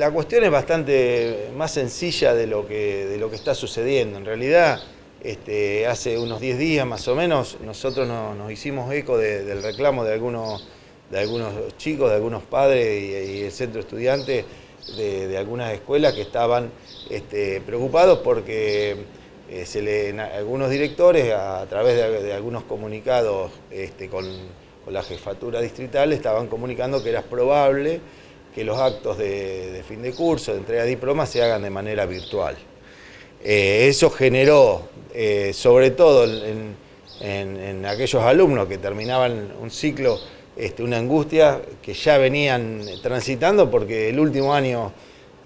La cuestión es bastante más sencilla de lo que, está sucediendo. En realidad, este, hace unos 10 días más o menos, nosotros nos, hicimos eco del reclamo de algunos, chicos, de algunos padres y, el centro estudiante de, algunas escuelas que estaban este, preocupados porque eh, se algunos directores, a, través de, algunos comunicados este, con, con la jefatura distrital, estaban comunicando que era probable que los actos de, fin de curso, de entrega de diplomas, se hagan de manera virtual. Eh, eso generó, eh, sobre todo en, aquellos alumnos que terminaban un ciclo, este, una angustia que ya venían transitando porque el último año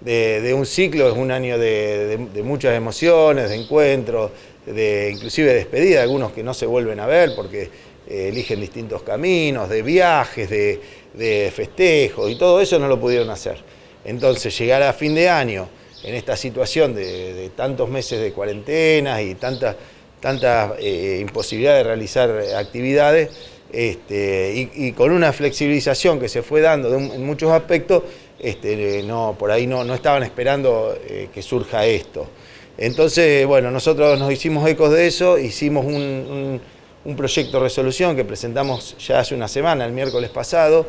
de, un ciclo es un año de, muchas emociones, de encuentros, de inclusive despedida, algunos que no se vuelven a ver porque eligen distintos caminos, de viajes, de, festejos y todo eso no lo pudieron hacer. Entonces llegar a fin de año en esta situación de, tantos meses de cuarentena y tanta, tanta eh, imposibilidad de realizar actividades, este, y, con una flexibilización que se fue dando en muchos aspectos, este, no, por ahí no, no estaban esperando eh, que surja esto. Entonces, bueno, nosotros nos hicimos ecos de eso, hicimos un proyecto de resolución que presentamos ya hace una semana, el miércoles pasado,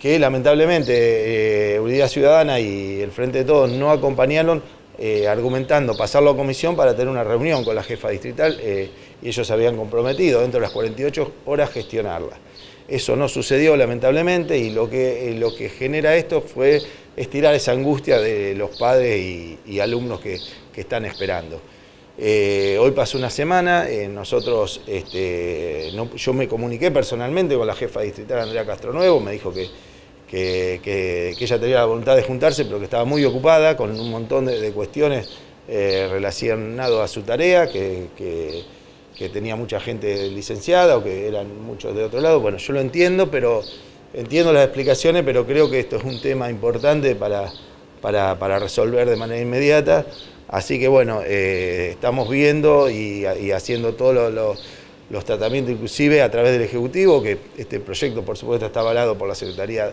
que lamentablemente eh, Unidad Ciudadana y el Frente de Todos no acompañaron eh, argumentando pasarlo a comisión para tener una reunión con la jefa distrital eh, y ellos habían comprometido dentro de las 48 horas gestionarla. Eso no sucedió lamentablemente y lo que, lo que genera esto fue estirar esa angustia de los padres y, alumnos que están esperando. Eh, hoy pasó una semana, eh, nosotros, este, yo me comuniqué personalmente con la jefa distrital Andrea Castronuevo, me dijo que, que, ella tenía la voluntad de juntarse, pero que estaba muy ocupada con un montón de, cuestiones eh, relacionadas a su tarea, que, tenía mucha gente licenciada o que eran muchos de otro lado. Bueno, yo lo entiendo, pero entiendo las explicaciones, pero creo que esto es un tema importante para, para, para resolver de manera inmediata. Así que bueno, eh, estamos viendo y, haciendo todos los tratamientos, inclusive a través del Ejecutivo, que este proyecto por supuesto está avalado por la Secretaría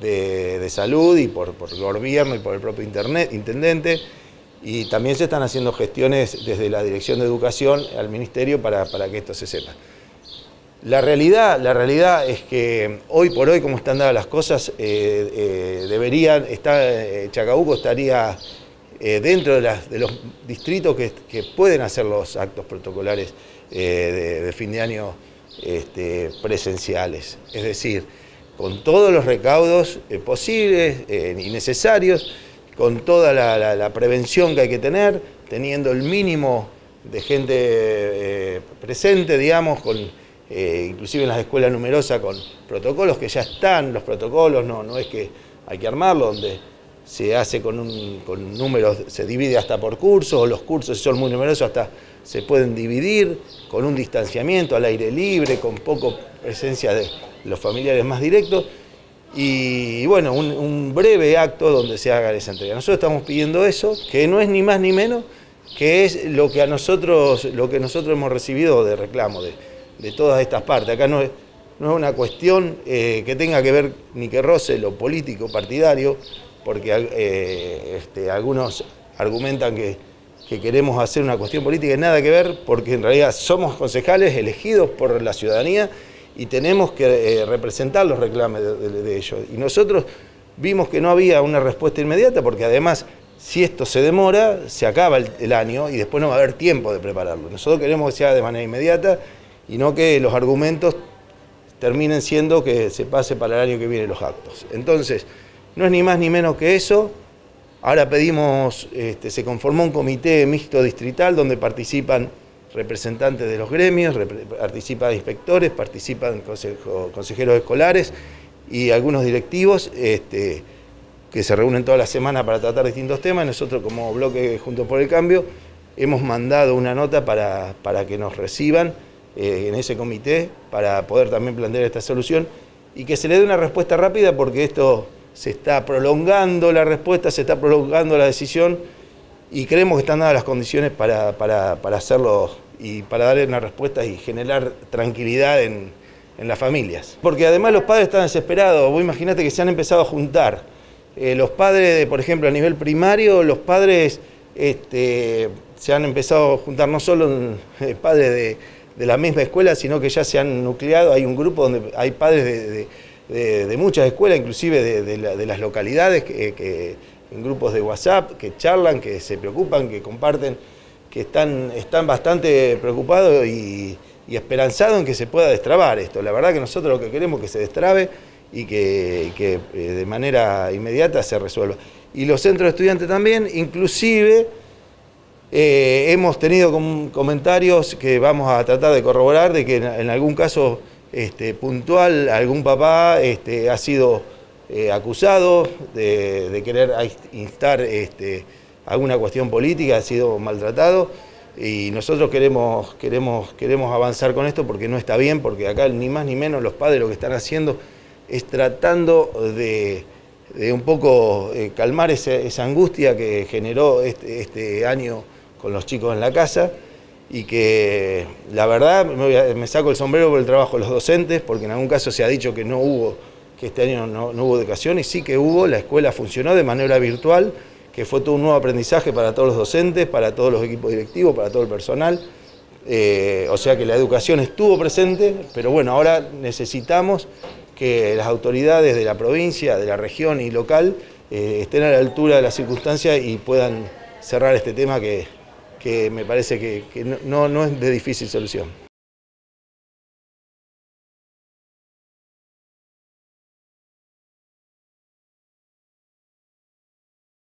de, Salud y por, el gobierno y por el propio intendente, y también se están haciendo gestiones desde la Dirección de Educación al Ministerio para, que esto se sepa. La realidad, la realidad es que hoy por hoy, como están dadas las cosas, eh, eh, deberían, estar, Chacabuco estaría eh, dentro de, los distritos que, pueden hacer los actos protocolares eh, de, fin de año este, presenciales. Es decir, con todos los recaudos eh, posibles y necesarios, con toda la, prevención que hay que tener, teniendo el mínimo de gente presente, digamos, con, inclusive en las escuelas numerosas, con protocolos que ya están, los protocolos no, no es que hay que armarlo, donde se hace con, un, con números, se divide hasta por cursos, o los cursos son muy numerosos hasta se pueden dividir con un distanciamiento al aire libre, con poco presencia de los familiares más directos, y, bueno, un, breve acto donde se haga esa entrega. Nosotros estamos pidiendo eso, que no es ni más ni menos que es lo que a nosotros, lo que nosotros hemos recibido de reclamo de, todas estas partes. Acá no es, no es una cuestión eh, que tenga que ver ni que roce lo político partidario, porque eh, este, algunos argumentan que, queremos hacer una cuestión política, y nada que ver, porque en realidad somos concejales elegidos por la ciudadanía y tenemos que eh, representar los reclames de, ellos. Y nosotros vimos que no había una respuesta inmediata, porque además, si esto se demora, se acaba el, año y después no va a haber tiempo de prepararlo. Nosotros queremos que sea de manera inmediata y no que los argumentos terminen siendo que se pase para el año que viene los actos. Entonces, no es ni más ni menos que eso. Ahora pedimos, este, se conformó un comité mixto distrital donde participan representantes de los gremios, participan inspectores, participan consejeros escolares y algunos directivos este, que se reúnen toda la semana para tratar distintos temas. Nosotros como bloque Juntos por el Cambio hemos mandado una nota para, que nos reciban eh, en ese comité para poder también plantear esta solución y que se le dé una respuesta rápida porque esto se está prolongando la respuesta, se está prolongando la decisión y creemos que están dadas las condiciones para, hacerlo y para darle una respuesta y generar tranquilidad en, las familias. Porque además los padres están desesperados, vos imaginate que se han empezado a juntar. Eh, los padres, por ejemplo, a nivel primario, los padres este, se han empezado a juntar no solo eh, padres de, la misma escuela, sino que ya se han nucleado, hay un grupo donde hay padres de, muchas escuelas, inclusive de, las localidades, que, en grupos de WhatsApp, que charlan, que se preocupan, que comparten, que están, están bastante preocupados y, y esperanzados en que se pueda destrabar esto. La verdad que nosotros lo que queremos es que se destrabe y que, eh, de manera inmediata se resuelva. Y los centros de estudiantes también, inclusive eh, hemos tenido comentarios que vamos a tratar de corroborar de que en, algún caso este, puntual algún papá este, ha sido eh, acusado de, querer instar este, alguna cuestión política, ha sido maltratado y nosotros queremos, queremos, queremos avanzar con esto porque no está bien, porque acá ni más ni menos los padres lo que están haciendo es tratando de, un poco eh, calmar esa, angustia que generó este, este, año con los chicos en la casa y que la verdad me, saco el sombrero por el trabajo de los docentes, porque en algún caso se ha dicho que no hubo, que este año no, hubo educación y sí que hubo, la escuela funcionó de manera virtual, que fue todo un nuevo aprendizaje para todos los docentes, para todos los equipos directivos, para todo el personal. Eh, o sea que la educación estuvo presente, pero bueno, ahora necesitamos que las autoridades de la provincia, de la región y local eh, estén a la altura de las circunstancias y puedan cerrar este tema que, me parece que, no, no es de difícil solución.